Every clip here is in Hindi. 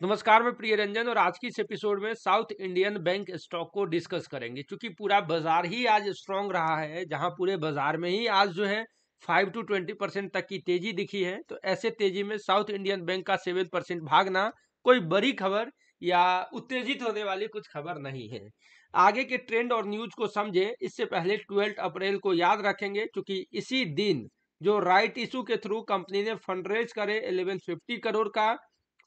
नमस्कार, मैं प्रिय रंजन और आज की इस एपिसोड में साउथ इंडियन बैंक स्टॉक को डिस्कस करेंगे, क्योंकि पूरा बाज़ार ही आज स्ट्रांग रहा है, जहाँ पूरे बाज़ार में ही आज जो है फाइव टू ट्वेंटी परसेंट तक की तेज़ी दिखी है। तो ऐसे तेज़ी में साउथ इंडियन बैंक का सेवन परसेंट भागना कोई बड़ी खबर या उत्तेजित होने वाली कुछ खबर नहीं है। आगे के ट्रेंड और न्यूज़ को समझे, इससे पहले ट्वेल्थ अप्रैल को याद रखेंगे, क्योंकि इसी दिन जो राइट इशू के थ्रू कंपनी ने फंड रेज करे 1150 करोड़ का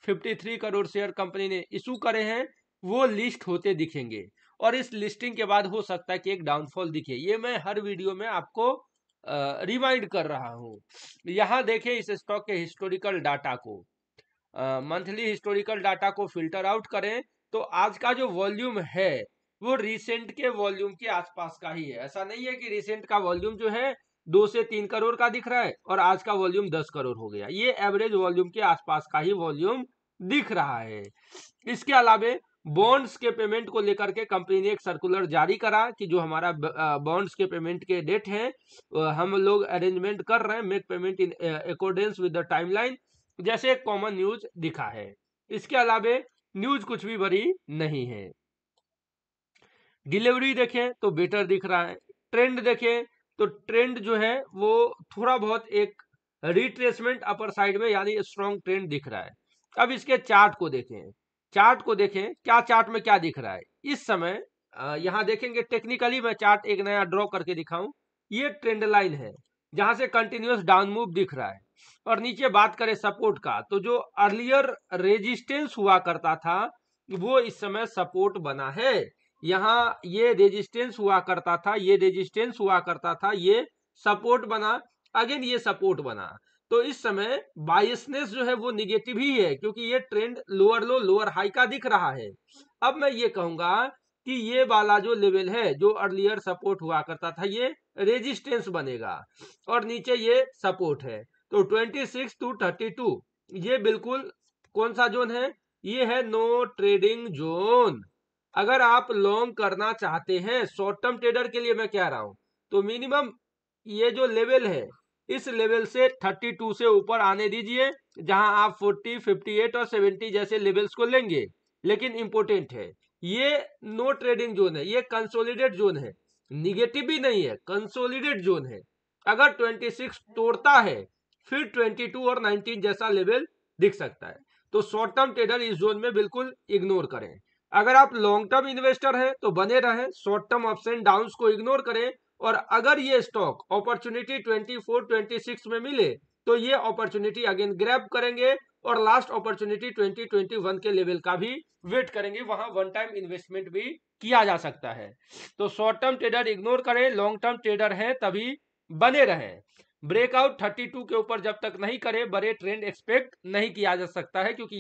53 करोड़ शेयर कंपनी ने इशू करे हैं, वो लिस्ट होते दिखेंगे। और इस लिस्टिंग के बाद हो सकता है कि एक डाउनफॉल दिखे। ये मैं हर वीडियो में आपको रिमाइंड कर रहा हूँ। यहाँ देखें इस स्टॉक के हिस्टोरिकल डाटा को। मंथली हिस्टोरिकल डाटा को फ़िल्टर आउट करें तो आज का जो वॉल्यूम है, वो रिसेंट के वॉल्यूम के आसपास का ही है। ऐसा नहीं है कि रिसेंट का वॉल्यूम जो है दो से तीन करोड़ का दिख रहा है और आज का वॉल्यूम दस करोड़ हो गया। ये एवरेज वॉल्यूम के आसपास का ही वॉल्यूम दिख रहा है। इसके अलावे बॉन्ड्स के पेमेंट को लेकर के कंपनी ने एक सर्कुलर जारी करा कि जो हमारा बॉन्ड्स के पेमेंट के डेट है हम लोग अरेंजमेंट कर रहे हैं make payment in accordance with the timeline जैसे एक कॉमन न्यूज़ दिखा है। इसके अलावे न्यूज़ कुछ भी बड़ी नहीं है। डिलीवरी देखें तो बेटर दिख रहा है। ट्रेंड देखें तो ट्रेंड जो है, वो थोड़ा बहुत एक रिट्रेसमेंट अपर साइड में, यानी स्ट्रॉन्ग ट्रेंड दिख रहा है। अब इसके चार्ट को देखें। चार्ट को देखें, क्या चार्ट में क्या दिख रहा है? इस समय यहाँ देखेंगे टेक्निकली मैं चार्ट एक नया ड्रॉ करके दिखाऊँ। ये ट्रेंड लाइन है, जहाँ से कंटिन्यूस डाउन मूव दिख रहा है। और नीचे बात करें सपोर्ट का तो जो अर्लियर रेजिस्टेंस हुआ करता था, वो इस समय सपोर्ट बना है। यहाँ ये रेजिस्टेंस हुआ करता था, ये रेजिस्टेंस हुआ करता था, ये सपोर्ट बना अगेन ये सपोर्ट बना। तो इस समय बायसनेस जो है वो निगेटिव ही है, क्योंकि ये trend lower low lower high का दिख रहा है। अब मैं ये कहूँगा कि ये वाला जो लेवल है, जो अर्लियर सपोर्ट हुआ करता था, ये रेजिस्टेंस बनेगा और नीचे ये सपोर्ट है। तो 26 टू 32 ये बिल्कुल कौन सा जोन है? ये है नो ट्रेडिंग जोन अगर आप लॉन्ग करना चाहते हैं शॉर्ट टर्म ट्रेडर के लिए मैं कह रहा हूँ तो मिनिमम ये जो लेवल है इस लेवल से 32 से ऊपर आने दीजिए जहाँ आप 40, 58 और 70 जैसे लेवल्स को लेंगे। लेकिन इंपोर्टेंट है ये नो ट्रेडिंग जोन है ये कंसोलिडेट जोन है। निगेटिव भी नहीं है कंसोलिडेट जोन है। अगर 26 तोड़ता है फिर 22 और 19 जैसा लेवल दिख सकता है। तो शॉर्ट टर्म ट्रेडर इस जोन में बिल्कुल इग्नोर करें। अगर आप लॉन्ग टर्म इन्वेस्टर हैं तो बने रहें short term ups and down को इग्नोर करें और अगर ये स्टॉक अपॉर्चुनिटी 24, 26 में मिले तो ये अपॉर्चुनिटी अगेन ग्रैब करेंगे और लास्ट अपॉर्चुनिटी 2021 के लेवल का भी वेट करेंगे। वहाँ वन टाइम इन्वेस्टमेंट भी किया जा सकता है। तो शॉर्ट टर्म ट्रेडर इग्नोर करें लॉन्ग टर्म ट्रेडर है तभी बने रहें। ब्रेकआउट 32 के ऊपर जब तक नहीं करे बड़े ट्रेंड एक्सपेक्ट नहीं किया जा सकता है क्योंकि